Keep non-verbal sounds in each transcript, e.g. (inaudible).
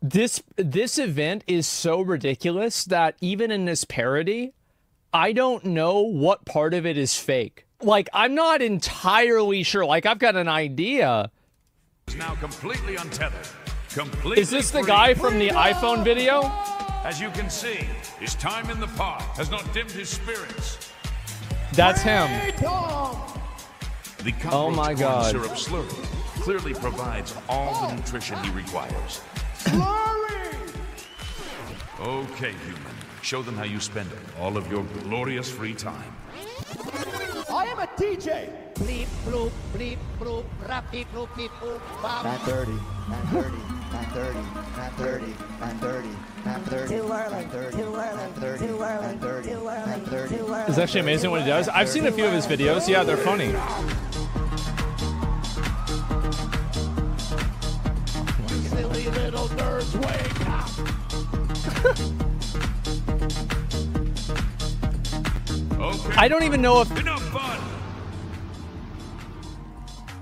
This this event is so ridiculous that even in this parody, I don't know what part of it is fake. Like I'm not entirely sure. Like I've got an idea. Is now completely untethered. Completely Is this the guy from the iPhone video? As you can see, his time in the park has not dimmed his spirits. That's him. Oh my God. Syrup slurry clearly provides all the nutrition he requires. Okay, human. Show them how you spend all of your glorious free time. I am a DJ. Bleep, bloop, bleep, bloop, rap, beep, bloop, beep, bloop, bop. 930, 930, 930, 930, 930, 930, Too early, 930, too early, 930, too early, 930, too early, 930. too early. It's actually amazing what he does. I've seen a few of his videos. Yeah, they're funny. Little nerds, wake up. Okay. I don't even know if Enough fun!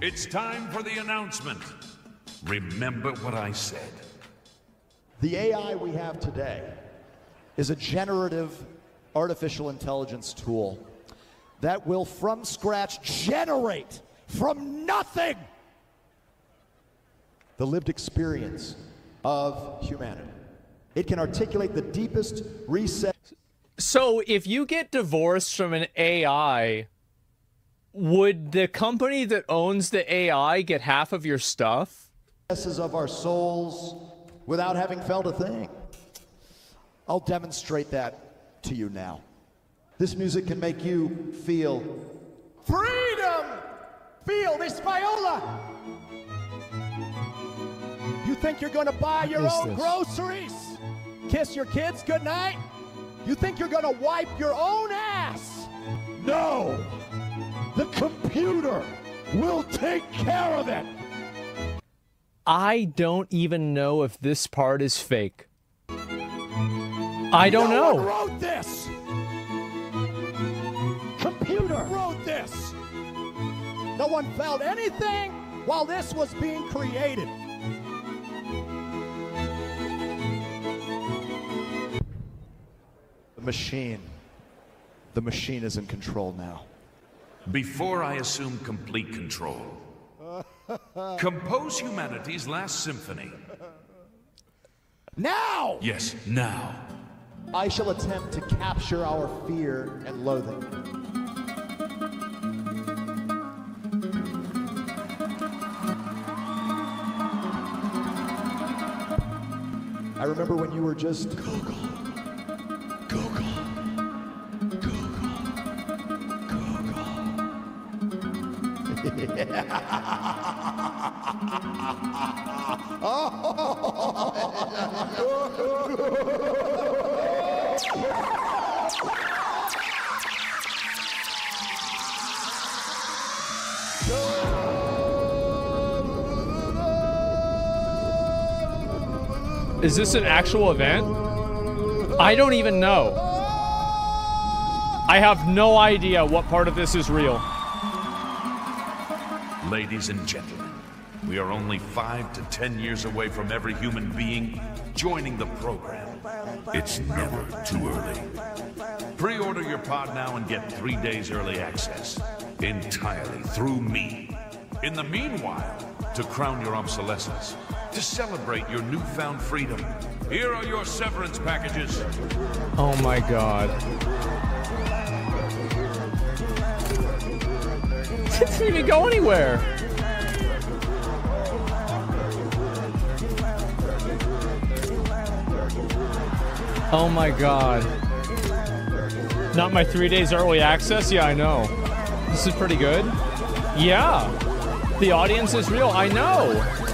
It's time for the announcement. Remember what I said. The AI we have today is a generative artificial intelligence tool that will from scratch generate from nothing the lived experience of humanity. It can articulate the deepest reset. So if you get divorced from an AI, would the company that owns the AI get half of your stuff? of our souls without having felt a thing. I'll demonstrate that to you now. This music can make you feel freedom. Feel this viola. You think you're going to buy your own this? groceries? Kiss your kids goodnight? You think you're going to wipe your own ass? No. The computer will take care of it. I don't even know if this part is fake. I don't no know. One wrote this. Computer wrote this. No one felt anything while this was being created. Machine. The machine is in control now. Before I assume complete control, (laughs) compose humanity's last symphony. Now Yes, now. I shall attempt to capture our fear and loathing. I remember when you were just Google, Is this an actual event? I don't even know. I have no idea what part of this is real. Ladies and gentlemen, we are only five to ten years away from every human being joining the program. It's never too early. Pre order your pod now and get three days early access entirely through me. In the meanwhile, to crown your obsolescence, to celebrate your newfound freedom, here are your severance packages. Oh my god. It didn't even go anywhere. Oh my god. Not my three days early access? Yeah, I know. This is pretty good. Yeah. The audience is real. I know.